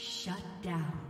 Shut down.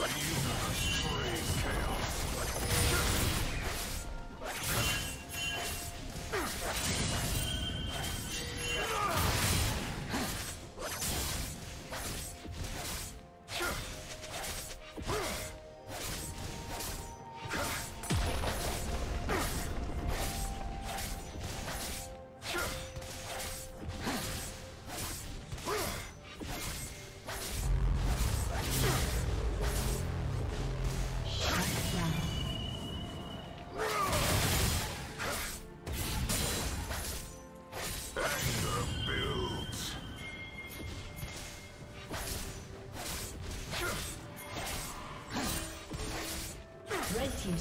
Shut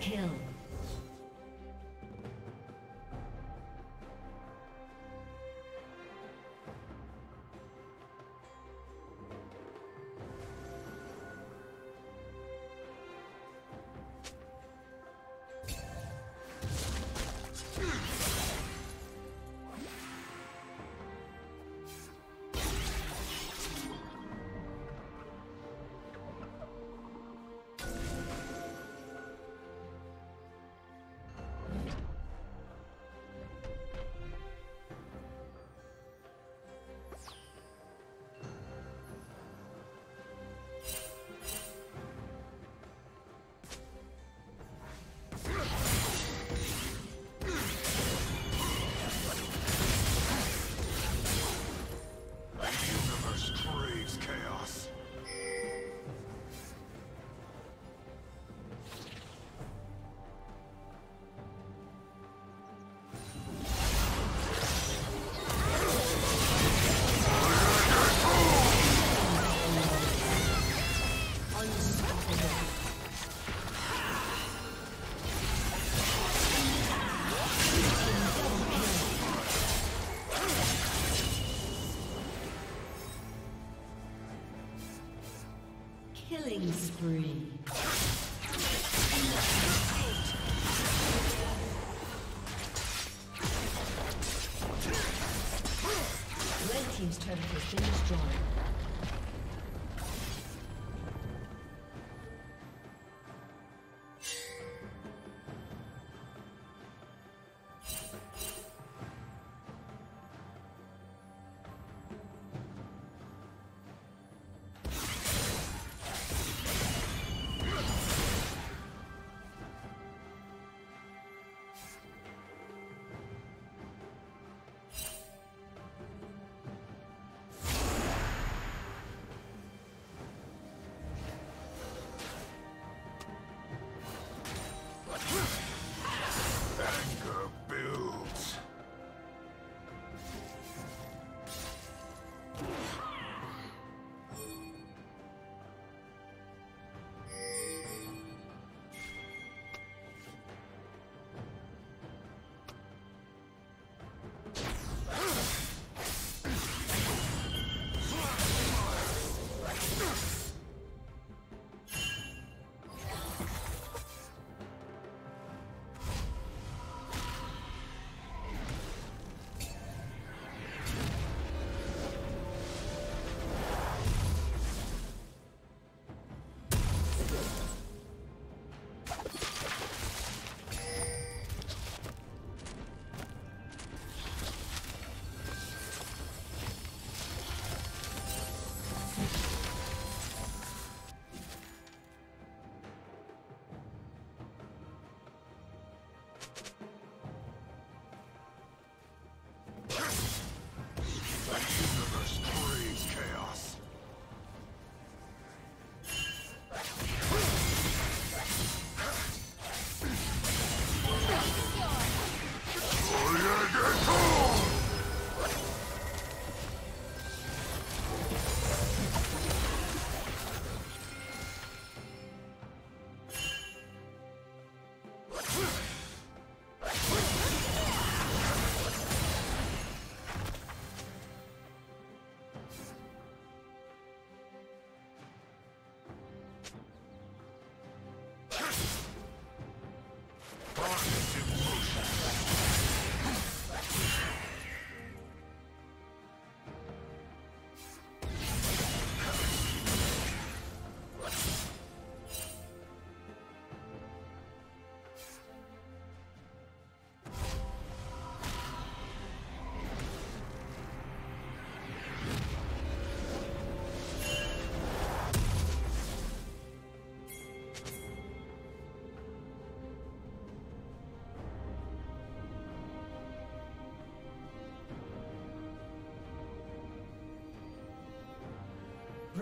Kill.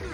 嗯